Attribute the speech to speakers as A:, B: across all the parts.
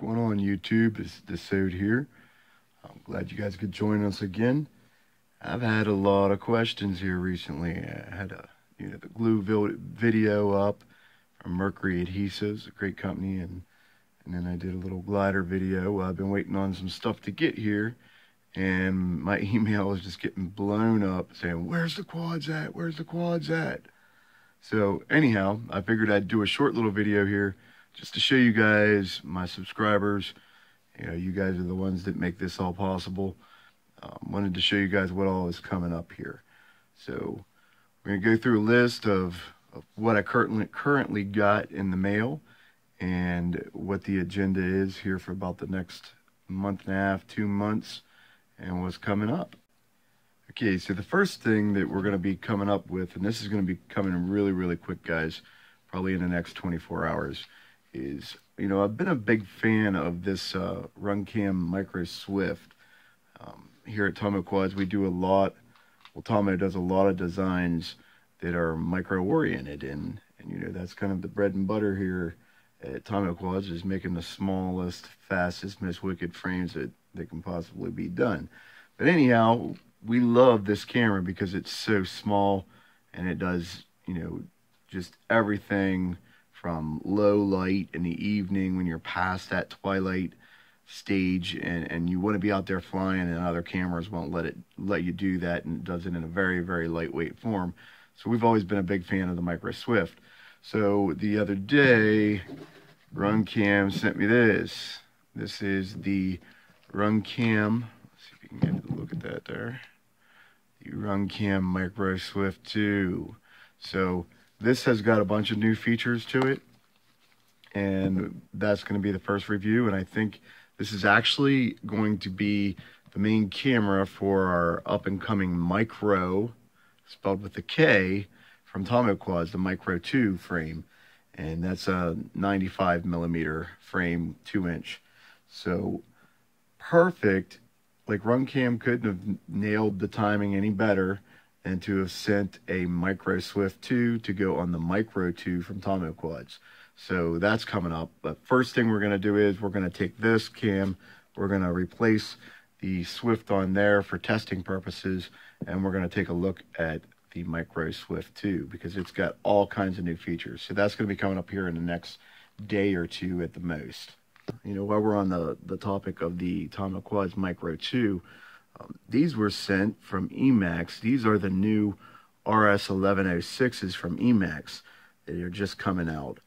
A: YouTube is Desode here. I'm glad you guys could join us again. I've had a lot of questions here recently. I had a you know the glue video up from Mercury Adhesives, a great company, and and then I did a little glider video. I've been waiting on some stuff to get here, and my email is just getting blown up saying, "Where's the quads at? Where's the quads at?" So anyhow, I figured I'd do a short little video here just to show you guys, my subscribers, you know, you guys are the ones that make this all possible. Um, wanted to show you guys what all is coming up here. So we're going to go through a list of, of what I currently, currently got in the mail and what the agenda is here for about the next month and a half, two months, and what's coming up. Okay, so the first thing that we're going to be coming up with, and this is going to be coming really, really quick, guys, probably in the next 24 hours, is, you know, I've been a big fan of this uh, Runcam Micro Swift. Um, here at Tomo Quads, we do a lot, well, Tomo does a lot of designs that are micro-oriented, and, and, you know, that's kind of the bread and butter here at Tomo Quads, is making the smallest, fastest, most wicked frames that, that can possibly be done. But anyhow, we love this camera because it's so small and it does, you know, just everything from low light in the evening when you're past that twilight stage and, and you want to be out there flying and other cameras won't let it let you do that and does it in a very, very lightweight form. So we've always been a big fan of the Micro Swift. So the other day, Runcam sent me this. This is the Runcam. Let's see if you can get a look at that there the Runcam Micro Swift 2. So this has got a bunch of new features to it, and that's going to be the first review. And I think this is actually going to be the main camera for our up and coming Mikro, spelled with a K, from Tomo Quads, the Mikro 2 frame. And that's a 95 millimeter frame, 2 inch. So perfect like Runcam couldn't have nailed the timing any better than to have sent a Micro Swift 2 to go on the Mikro 2 from Tomo Quads. So that's coming up. But first thing we're going to do is we're going to take this cam, we're going to replace the Swift on there for testing purposes, and we're going to take a look at the Micro Swift 2 because it's got all kinds of new features. So that's going to be coming up here in the next day or two at the most you know, while we're on the, the topic of the Tomo Quads Mikro 2, um, these were sent from Emax. These are the new RS1106s from Emax that are just coming out.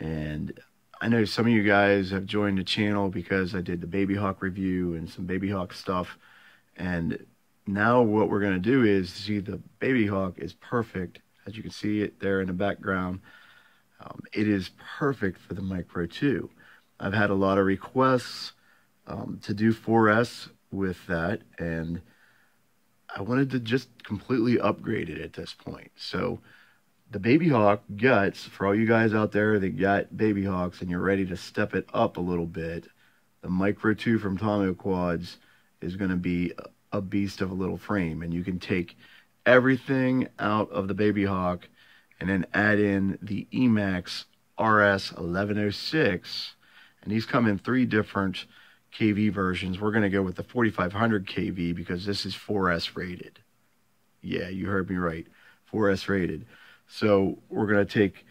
A: And I know some of you guys have joined the channel because I did the Baby Hawk review and some Baby Hawk stuff. And now what we're going to do is see the Baby Hawk is perfect. As you can see it there in the background, um, it is perfect for the Mikro 2. I've had a lot of requests um, to do 4S with that, and I wanted to just completely upgrade it at this point. So the Baby Hawk guts, for all you guys out there that got Baby Hawks and you're ready to step it up a little bit, the Mikro 2 from Tomo Quads is going to be a beast of a little frame, and you can take everything out of the Baby Hawk and then add in the Emax RS 1106 and these come in three different KV versions. We're going to go with the 4500 KV because this is 4S rated. Yeah, you heard me right. 4S rated. So we're going to take,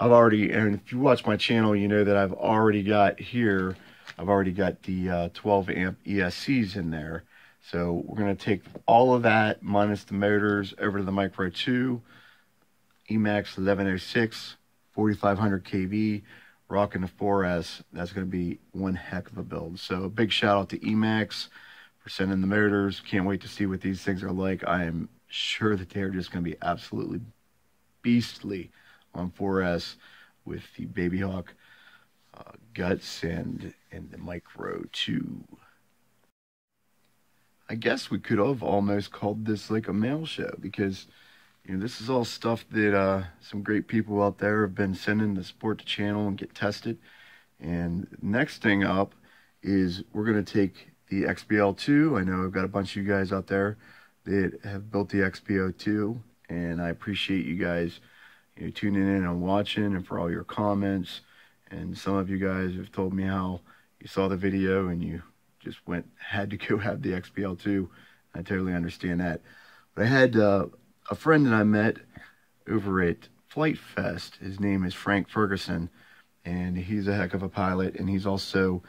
A: I've already, and if you watch my channel, you know that I've already got here, I've already got the uh, 12 amp ESCs in there. So we're going to take all of that minus the motors over to the Mikro 2, Emax 1106, 4500 kV rocking the 4S. That's going to be one heck of a build. So big shout out to Emax for sending the motors. Can't wait to see what these things are like. I am sure that they're just going to be absolutely beastly on 4S with the Baby Hawk uh, guts and and the Mikro 2. I guess we could have almost called this like a mail show because you know, this is all stuff that uh, some great people out there have been sending to support the channel and get tested. And next thing up is we're going to take the XBL2. I know I've got a bunch of you guys out there that have built the XBO2, and I appreciate you guys you know, tuning in and watching and for all your comments. And some of you guys have told me how you saw the video and you just went had to go have the XPL2. I totally understand that. But I had uh, a friend that I met over at Flight Fest. His name is Frank Ferguson, and he's a heck of a pilot, and he's also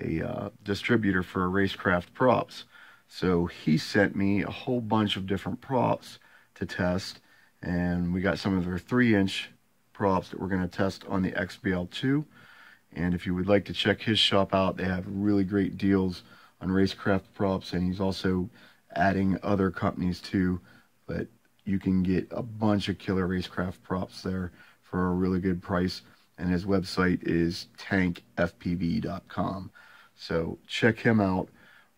A: a uh, distributor for Racecraft props. So he sent me a whole bunch of different props to test, and we got some of their three inch props that we're going to test on the XBL2. And if you would like to check his shop out, they have really great deals on racecraft props, and he's also adding other companies too. But you can get a bunch of killer racecraft props there for a really good price. And his website is tankfpv.com. So check him out.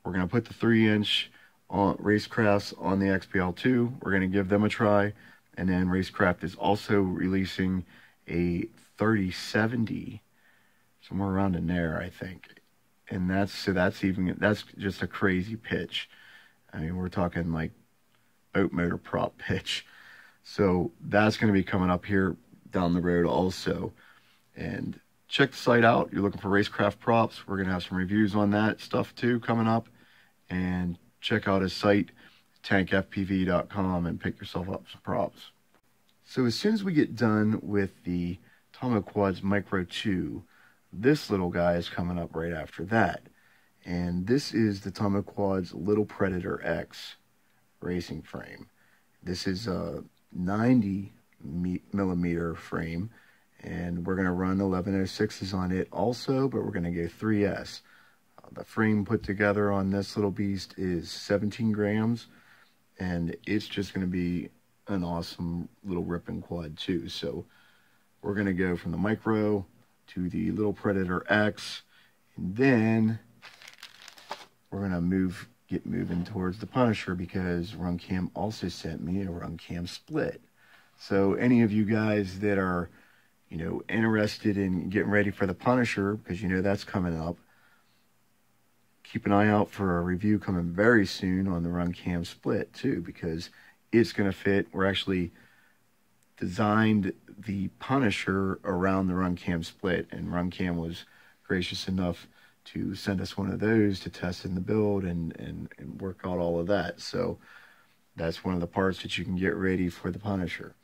A: We're going to put the 3 inch on racecrafts on the XPL2. We're going to give them a try. And then Racecraft is also releasing a 3070, somewhere around in there, I think. And that's so that's even that's just a crazy pitch. I mean, we're talking like boat motor prop pitch. So that's going to be coming up here down the road also. And check the site out. You're looking for racecraft props. We're going to have some reviews on that stuff too coming up. And check out his site, tankfpv.com, and pick yourself up some props. So as soon as we get done with the Tomo Quads Mikro 2, this little guy is coming up right after that. And this is the Tomo Quads Little Predator X racing frame. This is a 90 millimeter frame and we're going to run 1106s on it also, but we're going to go 3S. Uh, the frame put together on this little beast is 17 grams, and it's just going to be an awesome little ripping quad too. So we're going to go from the micro to the little Predator X, and then we're going to move get moving towards the Punisher because Runcam also sent me a Runcam split. So any of you guys that are you know, interested in getting ready for the Punisher because you know that's coming up. Keep an eye out for a review coming very soon on the Runcam Split too because it's going to fit. We're actually designed the Punisher around the Runcam Split, and Runcam was gracious enough to send us one of those to test in the build and, and, and work out all of that. So that's one of the parts that you can get ready for the Punisher.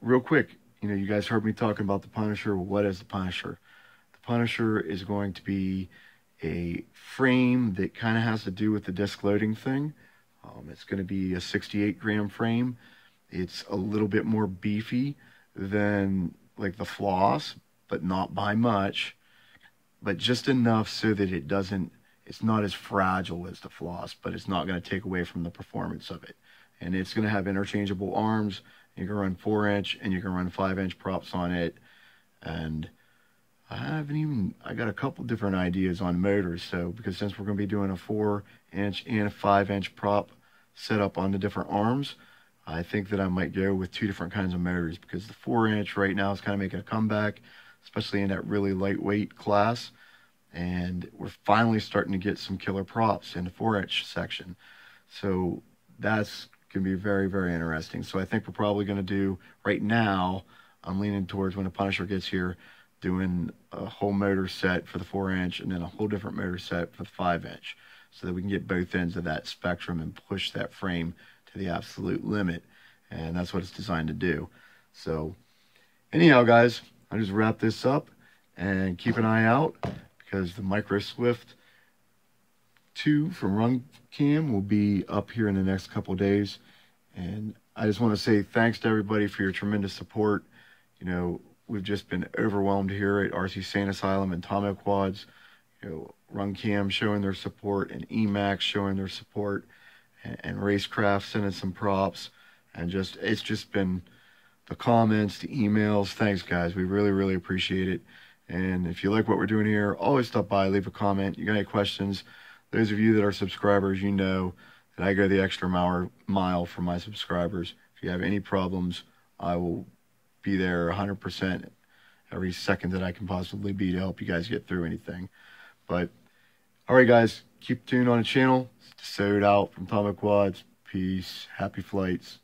A: Real quick, you know, you guys heard me talking about the Punisher. what is the Punisher? The Punisher is going to be a frame that kind of has to do with the disc loading thing. Um, it's going to be a 68 gram frame. It's a little bit more beefy than like the floss, but not by much, but just enough so that it doesn't, it's not as fragile as the floss, but it's not going to take away from the performance of it. And it's going to have interchangeable arms you can run four inch and you can run five inch props on it. And I haven't even, I got a couple different ideas on motors. So, because since we're going to be doing a four inch and a five inch prop setup on the different arms, I think that I might go with two different kinds of motors because the four inch right now is kind of making a comeback, especially in that really lightweight class. And we're finally starting to get some killer props in the four inch section. So that's going to be very, very interesting. So I think we're probably going to do right now. I'm leaning towards when the Punisher gets here, doing a whole motor set for the four inch and then a whole different motor set for the five inch, so that we can get both ends of that spectrum and push that frame to the absolute limit. And that's what it's designed to do. So, anyhow, guys, I just wrap this up and keep an eye out because the Micro Swift 2 from Run Cam will be up here in the next couple days. And I just want to say thanks to everybody for your tremendous support. You know, we've just been overwhelmed here at RC Sane Asylum and Tomo Quads. You know, Runcam showing their support and Emax showing their support and, and Racecraft sending some props. And just, it's just been the comments, the emails. Thanks, guys. We really, really appreciate it. And if you like what we're doing here, always stop by, leave a comment. You got any questions? those of you that are subscribers, you know that I go the extra mile, mile for my subscribers. If you have any problems, I will be there 100% every second that I can possibly be to help you guys get through anything. But, all right, guys, keep tuned on the channel. It's Sewed out from Tomo Quads. Peace. Happy flights.